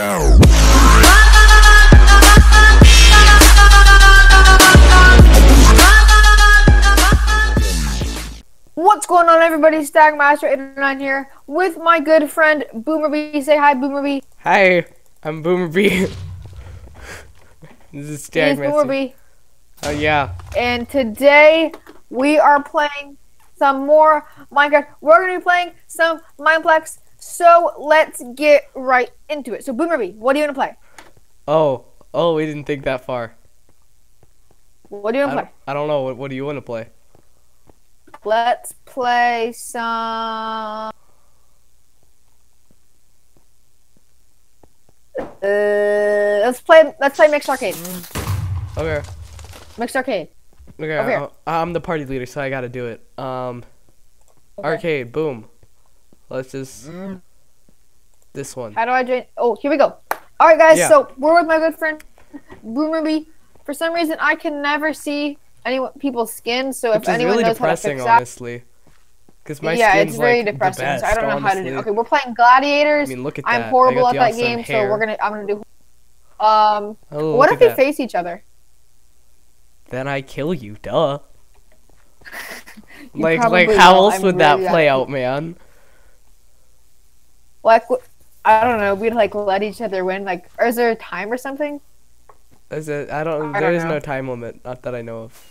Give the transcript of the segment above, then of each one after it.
What's going on, everybody? Stagmaster89 here with my good friend Boomer B. Say hi, Boomer B. Hi, I'm Boomer B. this is He's Stag Boomer B. Oh yeah. And today we are playing some more Minecraft. We're going to be playing some Mineplex. So let's get right into it. So, Boomer B, what do you want to play? Oh, oh, we didn't think that far. What do you want to play? I don't know. What, what do you want to play? Let's play some. Uh, let's play. Let's play Mixed Arcade. Okay. Mixed Arcade. Okay. Over here. I, I'm the party leader, so I got to do it. Um, Okay. arcade. Boom. Let's just this one. How do I join? Oh, here we go. All right, guys. Yeah. So we're with my good friend Boomer B. For some reason, I can never see anyone people's skin. So if Which is anyone really knows how to fix that, honestly. Because my yeah, it's very like depressing. Best, so I don't know how to do. honestly. Okay, we're playing Gladiators. I mean, look at that. I'm horrible at that awesome game, so we're gonna. I'm gonna do. Um, Oh, what if we that. face each other? Then I kill you, duh. You like, like, how will. else I'm would that play out, man? Like, I don't know. We'd like let each other win. Like, or is there a time or something? Is it? I don't. I there don't is know. no time limit, not that I know of.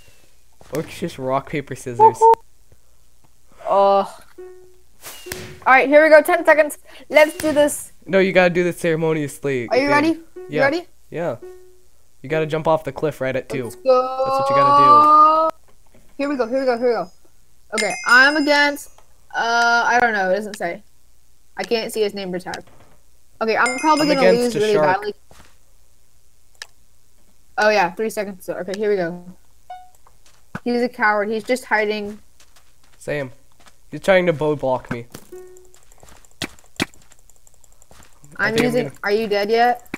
Or it's just rock paper scissors. Oh. All right, here we go. Ten seconds. Let's do this. No, you gotta do this ceremoniously. Are you thing. ready? You Yeah. ready? Yeah. You gotta jump off the cliff right at two. Let's go. what you gotta do. Here we go. Here we go. Here we go. Okay, I'm against. Uh, I don't know. It doesn't say. I can't see his name or tag. Okay, I'm probably I'm gonna lose really shark. badly. Oh yeah, three seconds. Okay, here we go. He's a coward. He's just hiding. Sam. He's trying to bow block me. I'm think I'm using. gonna- Are you dead yet?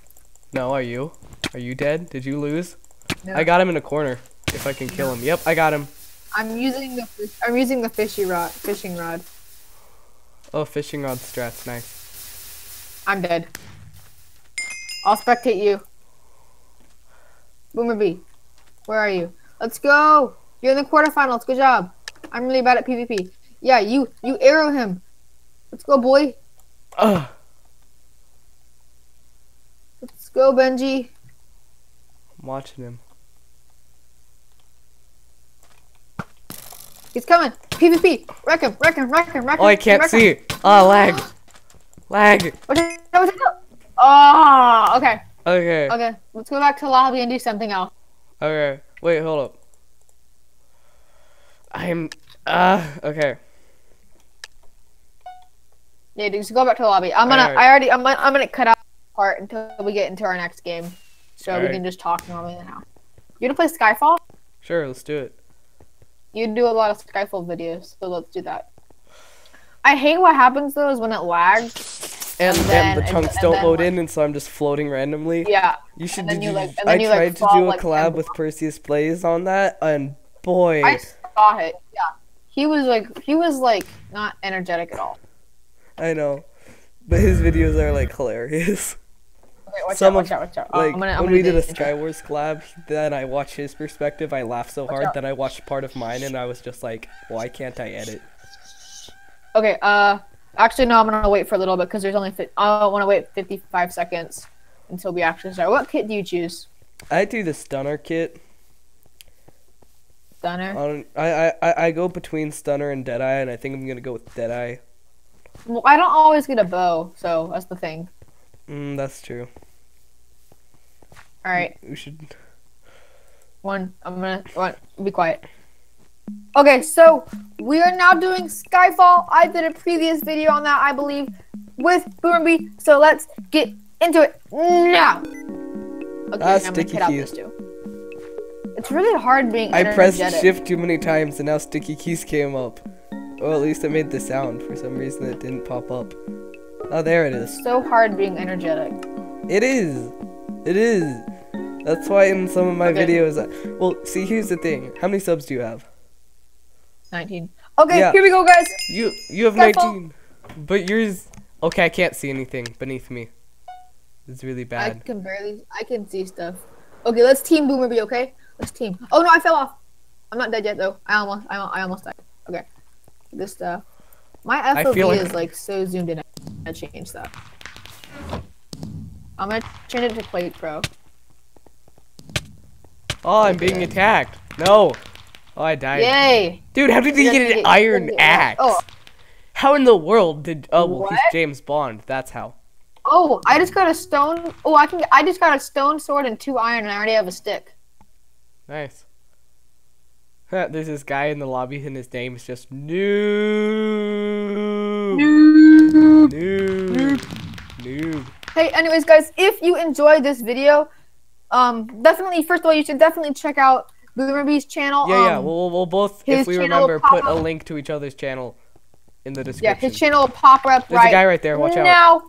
No, are you? Are you dead? Did you lose? No. I got him in a corner. If I can kill him. Yep, I got him. I'm using the. I'm using the fishy rod. Fishing rod. Oh, fishing rod strats, nice. I'm dead. I'll spectate you. Boomer B, where are you? Let's go. You're in the quarterfinals. Good job. I'm really bad at PvP. Yeah, you you arrow him. Let's go, boy. Ugh. Let's go, Benji. I'm watching him. He's coming. PvP. Wreck him. Wreck him. Wreck him. Wreck him. Oh, I can't wreck him. see. Ah, lag. Lag. Watch out, watch out. Oh, okay. Okay. Okay. Let's go back to lobby and do something else. Okay. Wait, hold up. I'm. Uh, okay. Yeah, dude, just go back to the lobby. I'm gonna. Alright. I already. I'm. gonna- I'm gonna cut out part until we get into our next game, so we Alright. can just talk normally now. You wanna play Skyfall? Sure, let's do it. You do a lot of Skyfall videos, so let's do that. I hate what happens though is when it lags. And, And then, the chunks then- don't then, load like- in, and so I'm just floating randomly. Yeah. You should do. you, like- I you, like, tried to do a like, collab and- with Perseus Plays on that, and boy, I saw it. Yeah. He was like. He was like not energetic at all. I know, but his videos are like hilarious. Okay, Some out! of- out! Out! Oh, like gonna, when we did a intro. Skywars collab, then I watched his perspective. I laughed so hard. Then I watched part of mine, and I was just like, "Why can't I edit?" Okay. Uh. Actually, no. I'm gonna wait for a little bit because there's only. Fi- I want to wait 55 seconds until we actually start. What kit do you choose? I do the stunner kit. Stunner. On I, I I go between stunner and deadeye, and I think I'm gonna go with deadeye. Well, I don't always get a bow, so that's the thing. Mm, that's true. All right. We should. One. I'm gonna. One. Be quiet. Okay, so we are now doing Skyfall. I did a previous video on that, I believe, with Boomer B. So let's get into it now. Okay, Ah, I'm gonna sticky keys. this too. It's really hard being. I pressed shift too many times, and now sticky keys came up. Or at least it made the sound. For some reason, it didn't pop up. Oh, there it is. So hard being energetic. It is. It is. That's why in some of my Okay. videos, I, well, see, here's the thing. How many subs do you have? 19. Okay, Yeah. here we go, guys. You you have Skyfall. 19, but yours. Okay, I can't see anything beneath me. It's really bad. I can barely. I can see stuff. Okay, let's team Boomer B. Okay, let's team. Oh no, I fell off. I'm not dead yet though. I almost. I, I almost died. Okay, this stuff. My FOV like- is like so zoomed in. I'm gonna change that. I'm gonna change it to Quake Pro. Oh, I'm being attacked. No. Oh, I died. Yay! Dude, how did he get an get- iron get- axe? Oh, How in the world did? Oh, well, he's James Bond. That's how. oh! I just got a stone. Oh, I can. I just got a stone sword and two iron, and I already have a stick. Nice. There's this guy in the lobby, and his name is just Noob. Noob. Noob. Hey, anyways, guys, if you enjoyed this video, um, definitely, first of all, you should definitely check out Boomer B's channel. Yeah, yeah. um, We'll, we'll both, if we remember, pop put a link to each other's channel in the description. yeah, his channel will pop up There's right a guy right there. Watch out. now.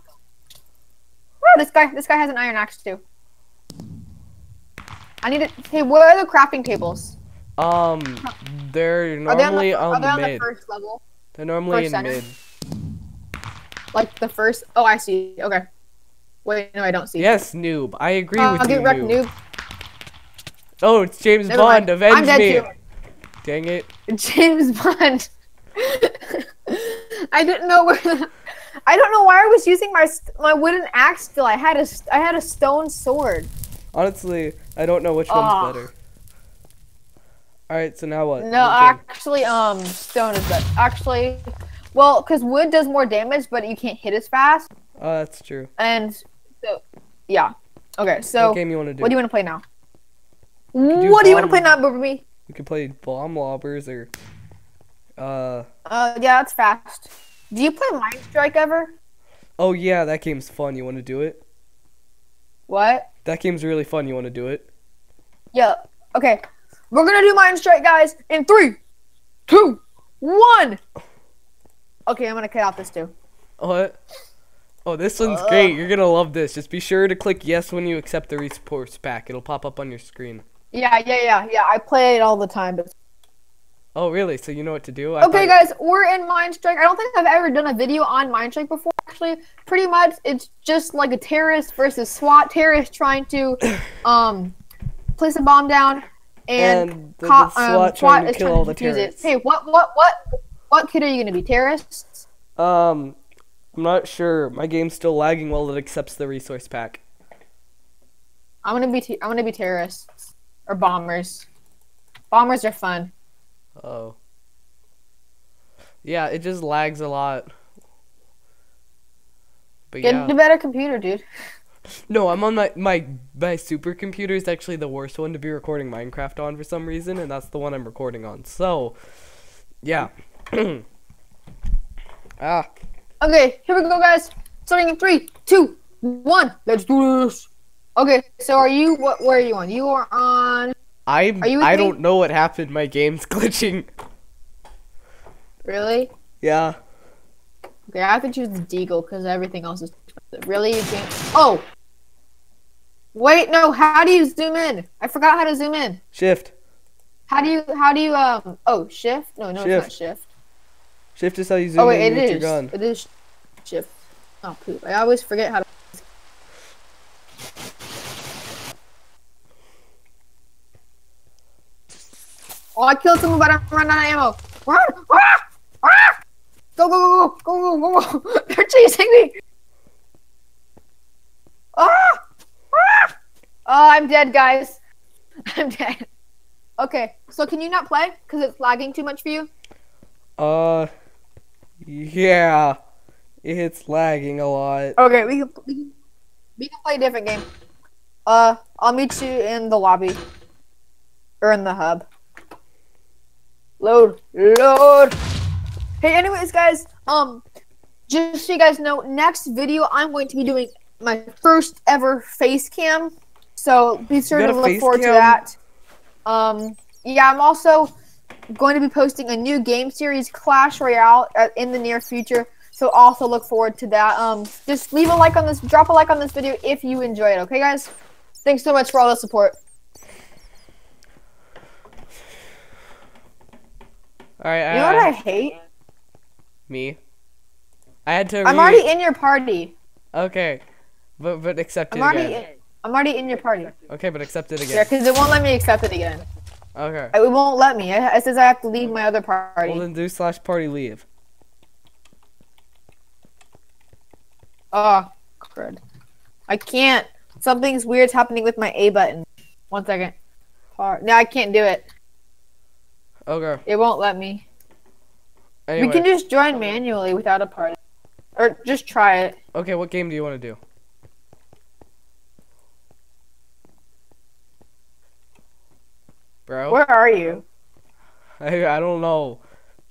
Oh, this guy, this guy has an iron axe too. I need it. Hey, where are the crafting tables? Um, they're Are they on normally the, are on they the on the mid. first level? They're normally first in center? mid. Like the first? Oh, I see. Okay. Wait, no, I don't see. Yes, noob. I agree Uh, with I'll you, get wrecked, noob. Oh, it's James Never Bond. mind. Avenge I'm dead me. too. Dang it. James Bond. I didn't know where. I don't know why I was using my st- my wooden axe. Still, I had a st- I had a stone sword. Honestly, I don't know which one's better. Alright, so now what? No, actually, um, stone is better. Actually, well, because wood does more damage, but you can't hit as fast. Oh, that's true. And so, yeah. Okay, so what game you want to do? what do you want to play now? What do you want to bomb- play now, Booby? We could play bomb lobbers or uh Uh, yeah, that's fast. Do you play Mind Strike ever? oh yeah, that game's fun. You want to do it? What? That game's really fun. You want to do it? Yeah. Okay. We're gonna do MineStrike, guys, in three, two, one. Okay, I'm gonna cut out this too. What? Oh, this one's Uh. great. You're gonna love this. Just be sure to click yes when you accept the resource pack. It'll pop up on your screen. Yeah, yeah, yeah, yeah. I play it all the time. But Oh, really? So you know what to do? I okay, thought- guys, we're in MineStrike. I don't think I've ever done a video on MineStrike before. Actually, pretty much, it's just like a terrorist versus SWAT. Terrorist trying to um place a bomb down, and, And the, the SWAT um, trying to kill trying all the terrorists. It. Hey, what, what, what, what kid are you gonna be? Terrorists? Um, I'm not sure. My game's still lagging while it accepts the resource pack. I'm gonna be. T- I'm gonna be terrorists or bombers. Bombers are fun. Oh. Yeah, it just lags a lot. But Get yeah. a better computer, dude. No, I'm on my my my supercomputer is actually the worst one to be recording Minecraft on for some reason, and that's the one I'm recording on. So, yeah. ah, Okay, here we go, guys. Starting in three, two, one. Let's do this. Okay, so are you? What? Where are you on? You are on. I'm Are you I me? don't know what happened. My game's glitching. Really? Yeah. Okay, I have to choose the Deagle because everything else is. Really? You can't. Oh. Wait, no. How do you zoom in? I forgot how to zoom in. Shift. How do you? How do you? Um. Oh, shift. No, no, it's not Shift. Shift. Is how you zoom oh wait, in it with your gun. It is shift. Oh poop! I always forget how to. Oh, I killed someone, but I'm running out of ammo. Run! Ah! Ah! Go, go, go, go, go, go, go! They're chasing me! Ah! Ah! Oh, I'm dead, guys. I'm dead. Okay, so can you not play? Because it's lagging too much for you? Uh, yeah. It's lagging a lot. Okay, we can, we can we can play a different game. Uh, I'll meet you in the lobby or in the hub. Load, load. Hey, anyways, guys. Um, just so you guys know, next video I'm going to be doing my first ever face cam. So be sure to look forward to that. Um, yeah, I'm also going to be posting a new game series, Clash Royale, uh, in the near future. So also look forward to that. Um, just leave a like on this, drop a like on this video if you enjoy it. Okay, guys. Thanks so much for all the support. All right. You know what I hate? Me. I had to. I'm already in your party. Okay. But but accept it I'm already again. in, I'm already in your party. Okay, but accept it again. Yeah, again. because it won't let me accept it again. Okay. It won't let me. It it says I have to leave my other party. Well then do slash party leave. Oh, crud. I can't. Something's weird's happening with my A button. One second. No, I can't do it. Okay. It won't let me. Anyway. We can just join manually without a party. Or just try it. Okay, what game do you want to do? Bro, Where are you? I I don't know.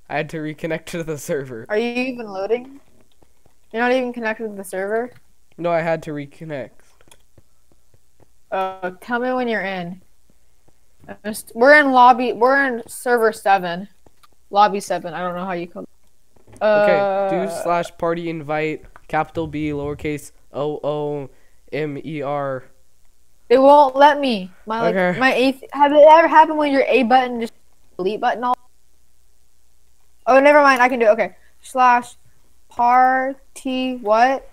I had to reconnect to the server. Are you even loading? You're not even connected to the server? No, I had to reconnect. Uh, tell me when you're in. Just- We're in lobby. We're in server seven, lobby seven. I don't know how you call. it. Okay, Uh, do slash party invite capital B lowercase O O M E R. It won't let me. My like Okay. my eighth. Have it ever happened when your A button just delete button all? Oh, never mind. I can do it. Okay. Slash party what?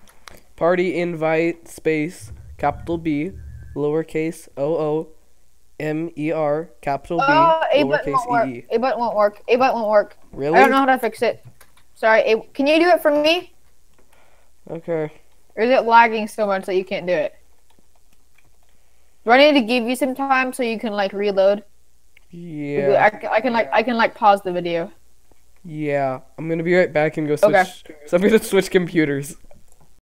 Party invite space capital B lowercase O O M E R capital B Oh, A button won't work. lowercase E E. A button won't work. A button won't work. Really? I don't know how to fix it. Sorry. A, can you do it for me? Okay. Or is it lagging so much that you can't do it? Do I need to give you some time so you can like reload? Yeah. I, can- I can like I can like pause the video. Yeah. I'm gonna be right back and go switch. Okay. So I'm gonna switch computers.